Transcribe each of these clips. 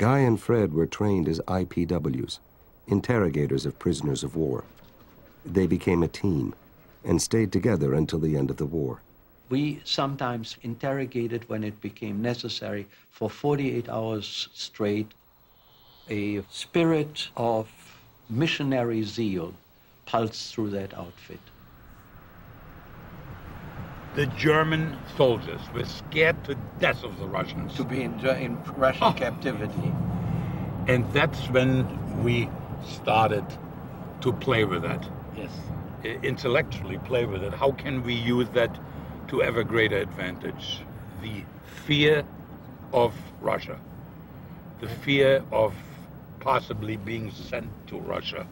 Guy and Fred were trained as IPWs, interrogators of prisoners of war. They became a team and stayed together until the end of the war. We sometimes interrogated when it became necessary for 48 hours straight. A spirit of missionary zeal pulsed through that outfit. The German soldiers were scared to death of the Russians. To be in, in Russian oh. captivity. And that's when we started to play with that. Yes. Intellectually play with it. How can we use that to ever greater advantage? The fear of Russia, the fear of possibly being sent to Russia.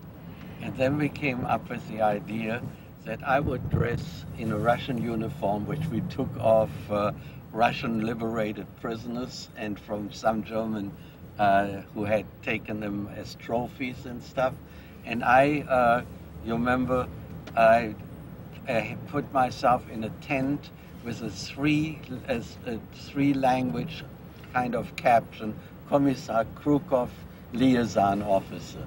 And then we came up with the idea that I would dress in a Russian uniform, which we took off uh, Russian liberated prisoners and from some German uh, who had taken them as trophies and stuff. And I, uh, you remember, I, I, put myself in a tent with a three, a, a three language kind of caption, Kommissar Krukov, liaison officer.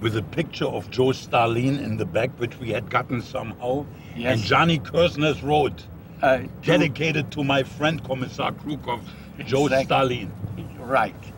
With a picture of Joe Stalin in the back, which we had gotten somehow, yes. and Johnny Kersner's road, uh, dedicated to my friend Kommissar Krukov, exactly. Joe Stalin. Right